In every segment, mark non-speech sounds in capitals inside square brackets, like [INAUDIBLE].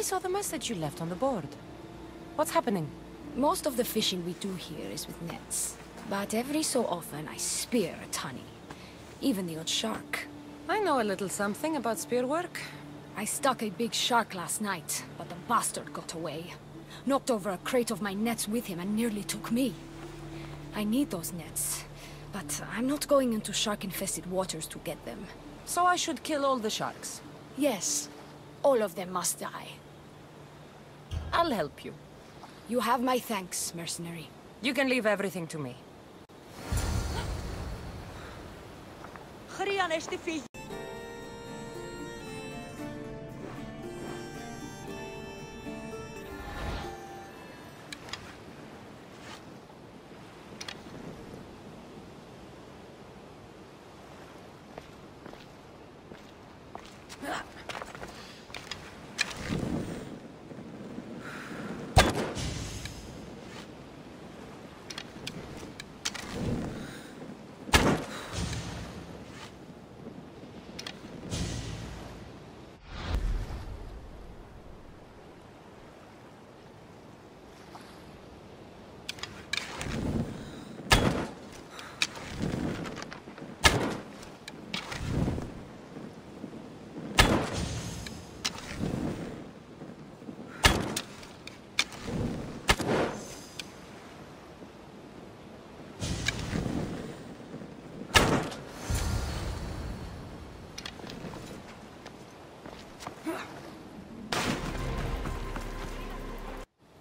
I saw the message you left on the board. What's happening? Most of the fishing we do here is with nets. But every so often I spear a tunny. Even the odd shark. I know a little something about spear work. I stuck a big shark last night, but the bastard got away. Knocked over a crate of my nets with him and nearly took me. I need those nets, but I'm not going into shark-infested waters to get them. So I should kill all the sharks. Yes, all of them must die. I'll help you. You have my thanks, mercenary. You can leave everything to me.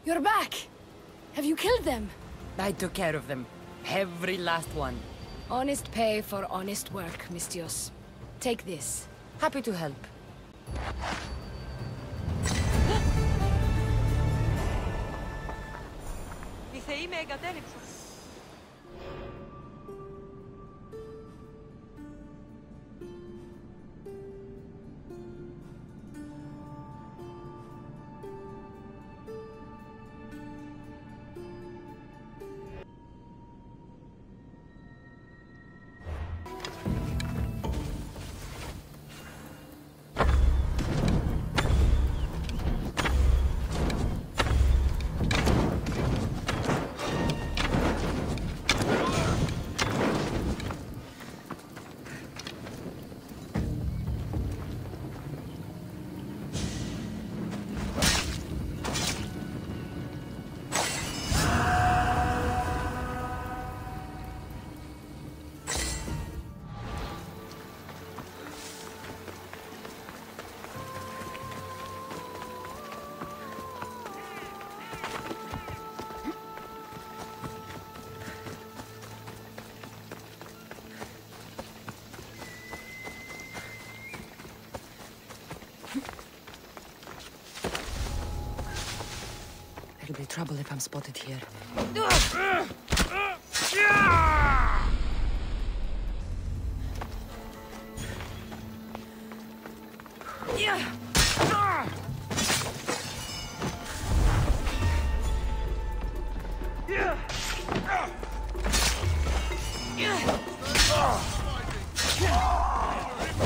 You're back! Have you killed them? I took care of them. Every last one. Honest pay for honest work, Misthios. Take this. Happy to help. [GASPS] There'll be trouble if I'm spotted here.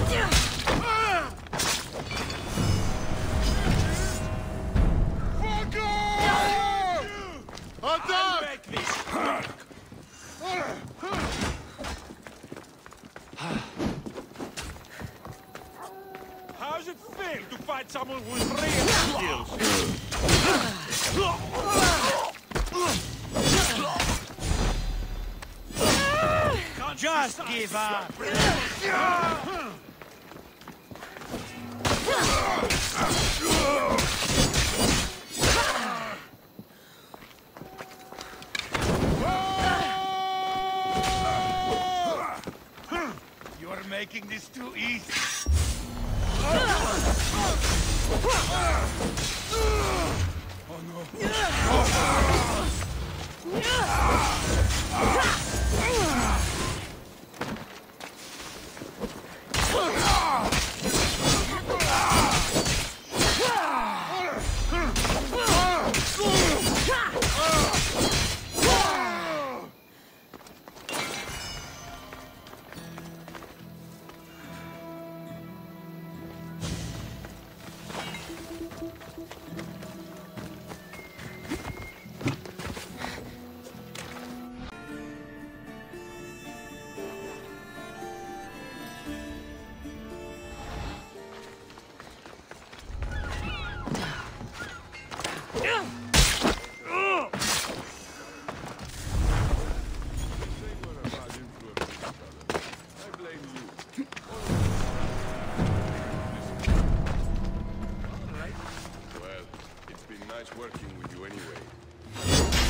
Fuck just give up. You're making this too easy. Oh no. Oh, no. Working with you anyway.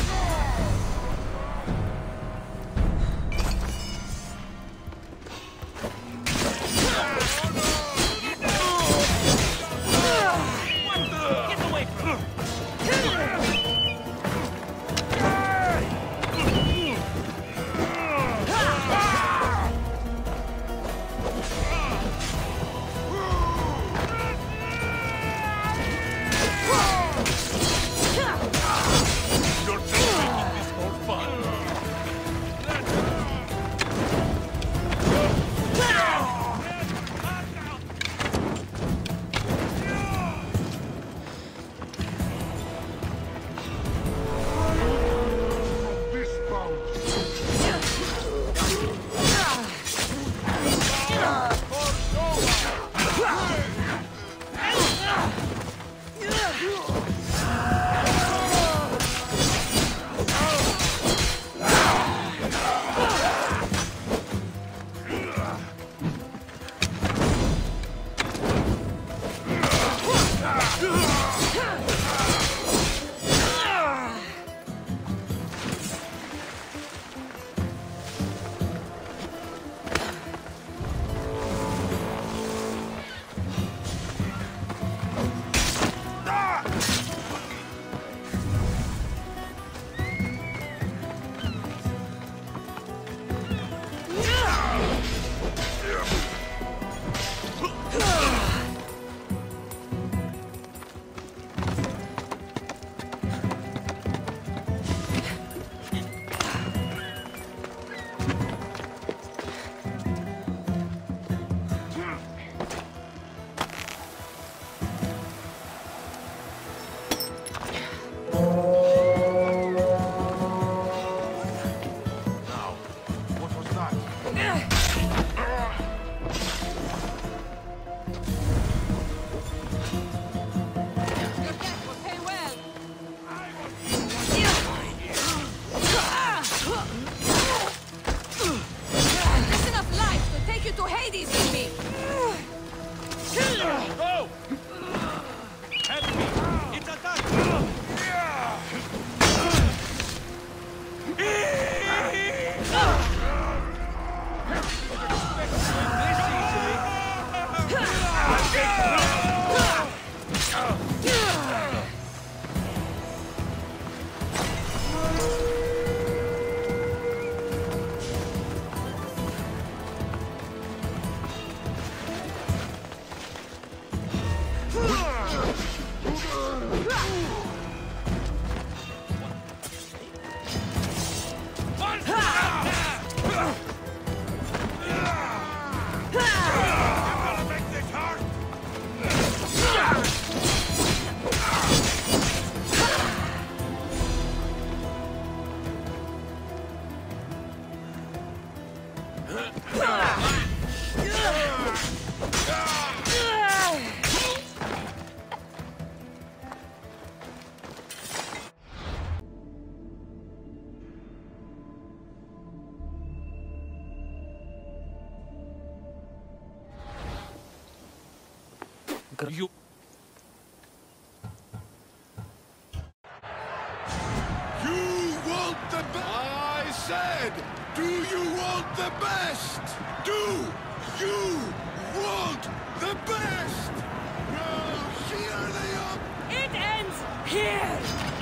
The best? I said, do you want the best? Do you want the best? Now, here they are. It ends here!